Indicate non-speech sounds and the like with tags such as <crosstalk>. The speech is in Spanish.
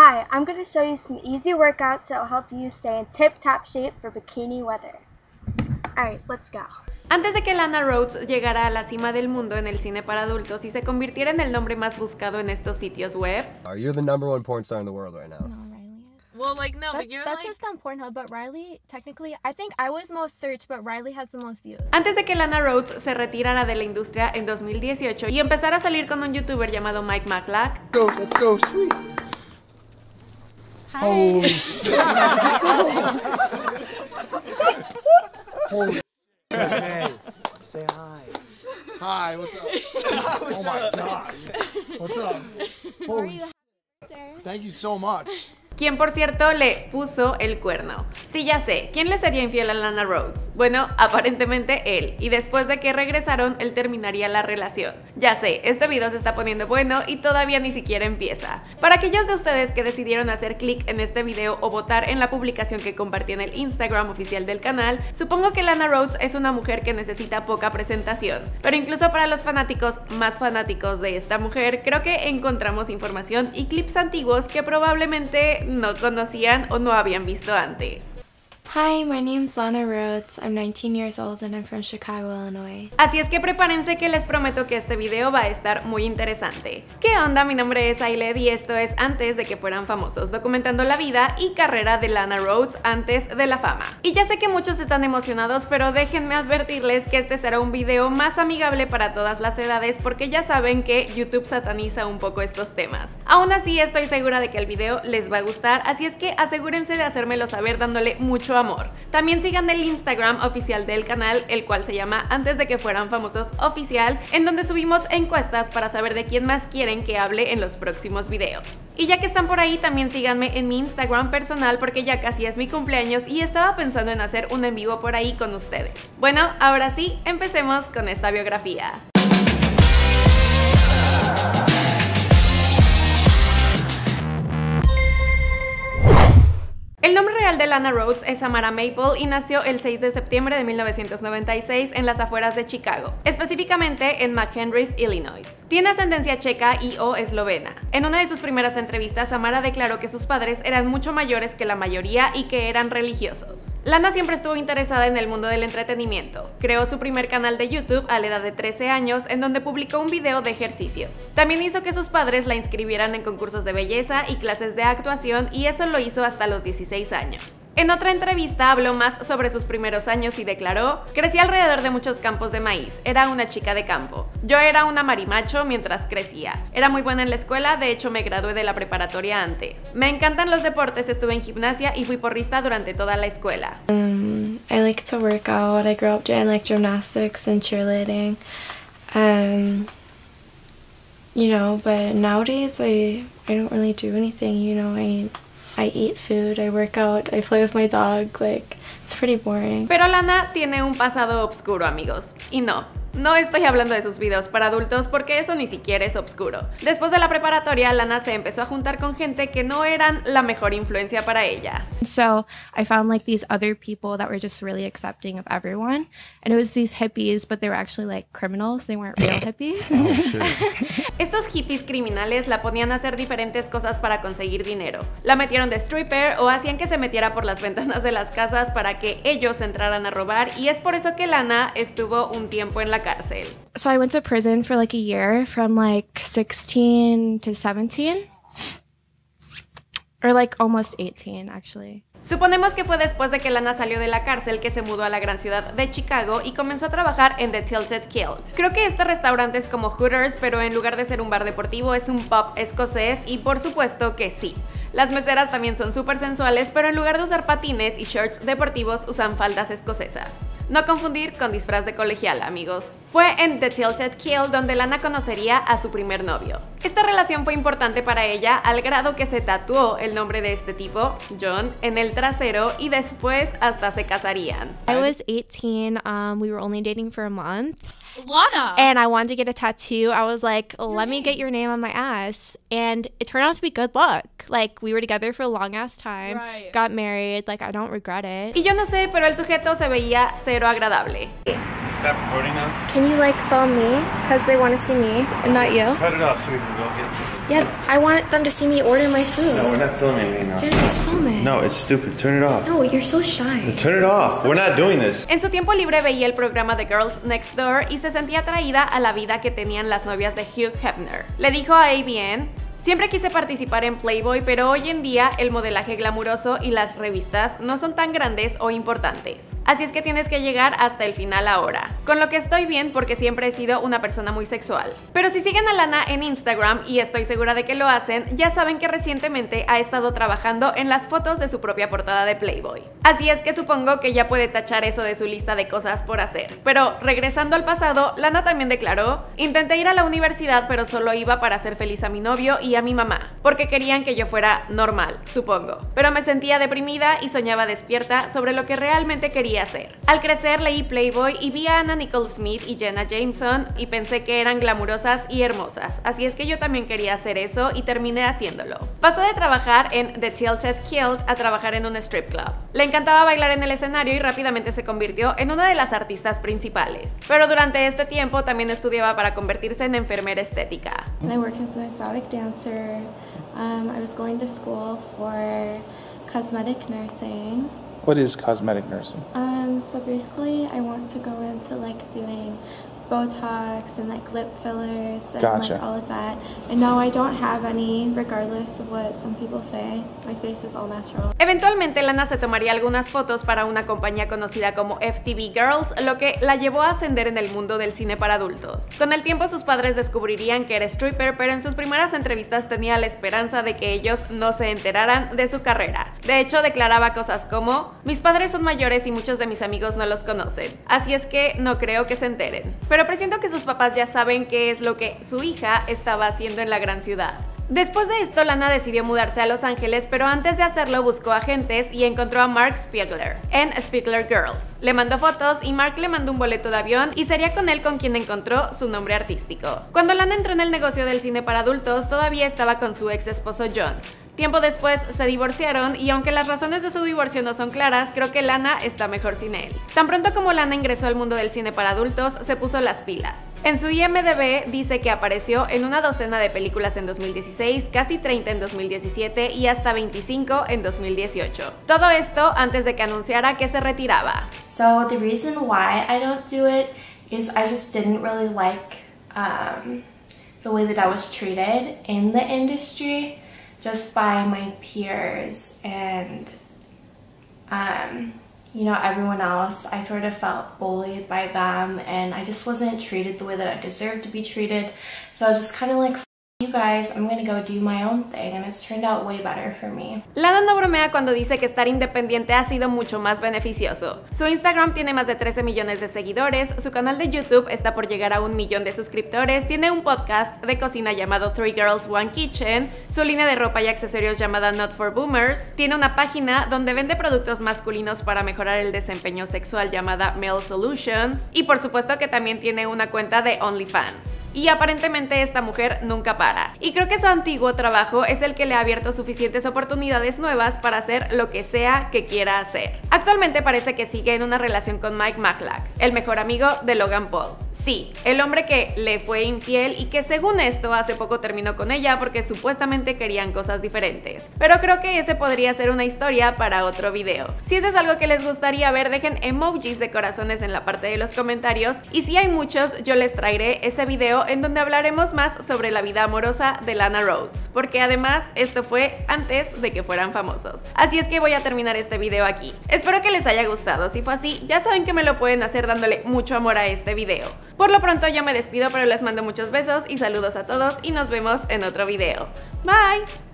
Hi, I'm going to show you some easy workouts that will help you stay in tip-top shape for bikini weather. Alright, let's go. Antes de que Lana Rhodes llegara a la cima del mundo en el cine para adultos y se convirtiera en el nombre más buscado en estos sitios web, You're the number one porn star in the world right now. Well, like no, That's, but you're that's like just on Pornhub, but Riley, technically, I think I was most searched, but Riley has the most views. Antes de que Lana Rhodes se retirara de la industria en 2018 y empezara a salir con un youtuber llamado Mike McLack, So, that's so sweet. Holy shit. Holy Hey, say hi. Hi, what's up? oh my god. What's up? Holy Thank you so much. quien por cierto le puso el cuerno. Sí, ya sé, ¿quién le sería infiel a Lana Rhodes? Bueno, aparentemente él, y después de que regresaron, él terminaría la relación. Ya sé, este video se está poniendo bueno y todavía ni siquiera empieza. Para aquellos de ustedes que decidieron hacer clic en este video o votar en la publicación que compartí en el Instagram oficial del canal, supongo que Lana Rhodes es una mujer que necesita poca presentación. Pero incluso para los fanáticos más fanáticos de esta mujer, creo que encontramos información y clips antiguos que probablemente no conocían o no habían visto antes. Hi, my name's Lana Rhodes. I'm 19 years old and I'm from Chicago, Illinois. Así es que prepárense que les prometo que este video va a estar muy interesante. ¿Qué onda? Mi nombre es Ailed y esto es antes de que fueran famosos, documentando la vida y carrera de Lana Rhodes antes de la fama. Y ya sé que muchos están emocionados, pero déjenme advertirles que este será un video más amigable para todas las edades porque ya saben que YouTube sataniza un poco estos temas. Aún así estoy segura de que el video les va a gustar, así es que asegúrense de hacérmelo saber dándole mucho amor. También sigan el Instagram oficial del canal, el cual se llama Antes de que fueran famosos oficial, en donde subimos encuestas para saber de quién más quieren que hable en los próximos videos. Y ya que están por ahí, también síganme en mi Instagram personal porque ya casi es mi cumpleaños y estaba pensando en hacer un en vivo por ahí con ustedes. Bueno, ahora sí, empecemos con esta biografía. El nombre real de Lana Rhodes es Samara Maple y nació el 6 de septiembre de 1996 en las afueras de Chicago, específicamente en McHenry's, Illinois. Tiene ascendencia checa y o eslovena. En una de sus primeras entrevistas, Samara declaró que sus padres eran mucho mayores que la mayoría y que eran religiosos. Lana siempre estuvo interesada en el mundo del entretenimiento. Creó su primer canal de YouTube a la edad de 13 años en donde publicó un video de ejercicios. También hizo que sus padres la inscribieran en concursos de belleza y clases de actuación y eso lo hizo hasta los 16 En otra entrevista habló más sobre sus primeros años y declaró, crecí alrededor de muchos campos de maíz, era una chica de campo. Yo era una marimacho mientras crecía. Era muy buena en la escuela, de hecho me gradué de la preparatoria antes. Me encantan los deportes, estuve en gimnasia y fui porrista durante toda la escuela. Um, I like to work out. I grew up doing like gymnastics and cheerleading. Um, you know, but nowadays I I don't really do anything. You know, I I eat food. I work out. I play with my dog. Like it's pretty boring. Pero Lana tiene un pasado oscuro, amigos. Y no, no estoy hablando de sus videos para adultos porque eso ni siquiera es obscuro. Después de la preparatoria, Lana se empezó a juntar con gente que no eran la mejor influencia para ella. So I found like these other people that were just really accepting of everyone. And it was these hippies, but they were actually like criminals. They weren't real <laughs> hippies. <laughs> Estos hippies criminales la ponían a hacer diferentes cosas para conseguir dinero. La metieron de stripper o hacían que se metiera por las ventanas de las casas para que ellos entraran a robar y es por eso que Lana estuvo un tiempo en la cárcel. so I went to prison for like a year from like 16 to 17. Or like almost 18, actually. Suponemos que fue después de que Lana salió de la cárcel que se mudó a la gran ciudad de Chicago y comenzó a trabajar en The Tilted Kilt. Creo que este restaurante es como Hooters, pero en lugar de ser un bar deportivo es un pub escocés y por supuesto que sí. Las meseras también son súper sensuales, pero en lugar de usar patines y shorts deportivos usan faldas escocesas. No confundir con disfraz de colegial, amigos. Fue en The Tilted Kill donde Lana conocería a su primer novio. Esta relación fue importante para ella al grado que se tatuó el nombre de este tipo, John, en el trasero y después hasta se casarían. I was 18. Um, we were only dating for a month. Lana. And I wanted to get a tattoo. I was like, let me get your name on my ass. And it turned out to be good luck. Like, we were together for a long ass time, Right. got married. Like, I don't regret it. Y yo no sé, pero el sujeto se veía cero agradable. Stop recording now. Can you like film me? Because they want to see me and not you. Cut it off so we can go get some. Yeah, I want them to see me order my food. No, we're not filming anything now. Just film it. No, it's stupid. Turn it off. No, you're so shy. Turn it off. We're not doing this. En su tiempo libre veía el programa The Girls Next Door y se sentía atraída a la vida que tenían las novias de Hugh Hefner. Le dijo a ABN, Siempre quise participar en Playboy, pero hoy en día el modelaje glamuroso y las revistas no son tan grandes o importantes. Así es que tienes que llegar hasta el final ahora. Con lo que estoy bien porque siempre he sido una persona muy sexual. Pero si siguen a Lana en Instagram, y estoy segura de que lo hacen, ya saben que recientemente ha estado trabajando en las fotos de su propia portada de Playboy. Así es que supongo que ya puede tachar eso de su lista de cosas por hacer. Pero regresando al pasado, Lana también declaró, intenté ir a la universidad pero solo iba para hacer feliz a mi novio y a mi mamá, porque querían que yo fuera normal, supongo. Pero me sentía deprimida y soñaba despierta sobre lo que realmente quería hacer. Al crecer leí Playboy y vi a Anna Nicole Smith y Jenna Jameson y pensé que eran glamurosas y hermosas, así es que yo también quería hacer eso y terminé haciéndolo. Pasó de trabajar en The Tilted Kilt a trabajar en un strip club. Le encantaba bailar en el escenario y rápidamente se convirtió en una de las artistas principales. Pero durante este tiempo también estudiaba para convertirse en enfermera estética. I work as an exotic dancer. Um, I was going to school. What is cosmetic nursing? Um, so basically, I want to go into like doing Botox and like lip fillers and Gotcha. like all of that. And no, I don't have any, regardless of what some people say. My face is all natural. Eventualmente Lana se tomaría algunas fotos para una compañía conocida como FTV Girls, lo que la llevó a ascender en el mundo del cine para adultos. Con el tiempo sus padres descubrirían que era stripper, pero en sus primeras entrevistas tenía la esperanza de que ellos no se enteraran de su carrera. De hecho, declaraba cosas como, mis padres son mayores y muchos de mis amigos no los conocen, así es que no creo que se enteren. Pero presiento que sus papás ya saben qué es lo que su hija estaba haciendo en la gran ciudad. Después de esto, Lana decidió mudarse a Los Ángeles, pero antes de hacerlo buscó agentes y encontró a Mark Spiegler en Spiegler Girls. Le mandó fotos y Mark le mandó un boleto de avión y sería con él con quien encontró su nombre artístico. Cuando Lana entró en el negocio del cine para adultos, todavía estaba con su ex esposo John. Tiempo después se divorciaron y aunque las razones de su divorcio no son claras, creo que Lana está mejor sin él. Tan pronto como Lana ingresó al mundo del cine para adultos, se puso las pilas. En su IMDB dice que apareció en una docena de películas en 2016, casi 30 en 2017 y hasta 25 en 2018. Todo esto antes de que anunciara que se retiraba. So the reason why I don't do it is I just didn't really like um, the way that I was treated in the industry just by my peers and um, you know everyone else. I sort of felt bullied by them and I just wasn't treated the way that I deserved to be treated. So I was just kind of like you guys, I'm gonna go do my own thing and it's turned out way better for me. Lana no bromea cuando dice que estar independiente ha sido mucho más beneficioso. Su Instagram tiene más de 13 millones de seguidores, su canal de YouTube está por llegar a un millón de suscriptores, tiene un podcast de cocina llamado Three Girls One Kitchen, su línea de ropa y accesorios llamada Not for Boomers, tiene una página donde vende productos masculinos para mejorar el desempeño sexual llamada Male Solutions y por supuesto que también tiene una cuenta de OnlyFans. Y aparentemente esta mujer nunca para. Y creo que su antiguo trabajo es el que le ha abierto suficientes oportunidades nuevas para hacer lo que sea que quiera hacer. Actualmente parece que sigue en una relación con Mike Maclack, el mejor amigo de Logan Paul. Sí, el hombre que le fue infiel y que según esto hace poco terminó con ella porque supuestamente querían cosas diferentes. Pero creo que ese podría ser una historia para otro video. Si eso es algo que les gustaría ver, dejen emojis de corazones en la parte de los comentarios y si hay muchos, yo les traeré ese video en donde hablaremos más sobre la vida amorosa de Lana Rhodes, porque además esto fue antes de que fueran famosos. Así es que voy a terminar este video aquí. Espero que les haya gustado, si fue así, ya saben que me lo pueden hacer dándole mucho amor a este video. Por lo pronto yo me despido, pero les mando muchos besos y saludos a todos y nos vemos en otro video. Bye!